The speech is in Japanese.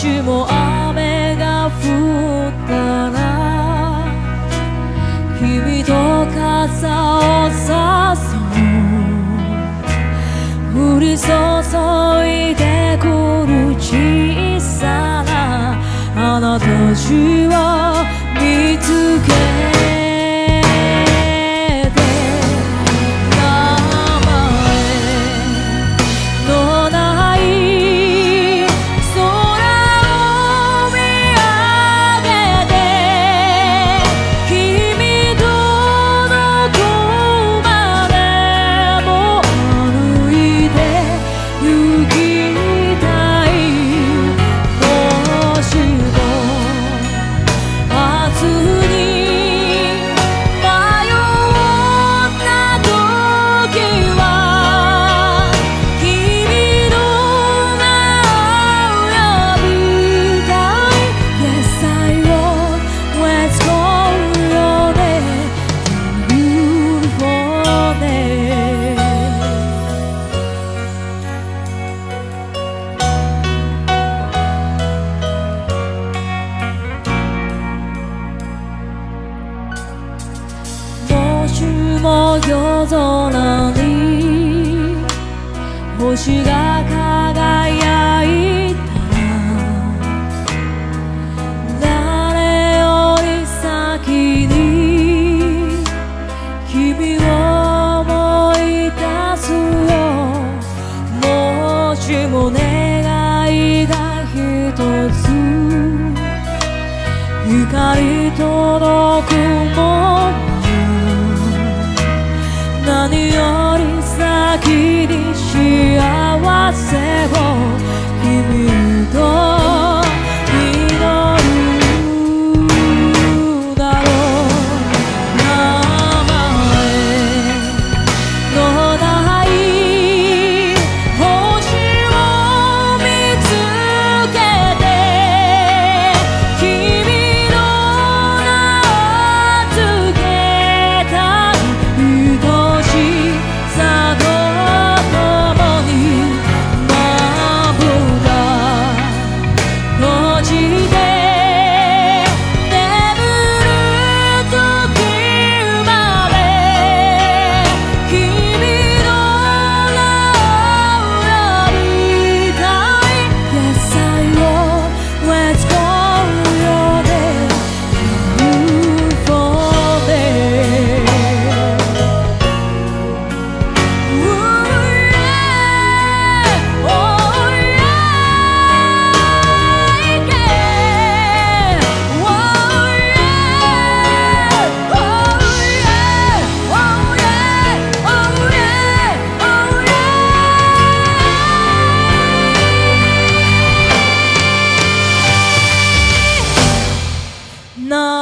しも雨が降ったら君と傘をさそう。降り注いでくる小さなあなたちをも夜空に星が輝いたら誰より先に君を思い出すよ。もしも願いが一つ光届くもの何を No.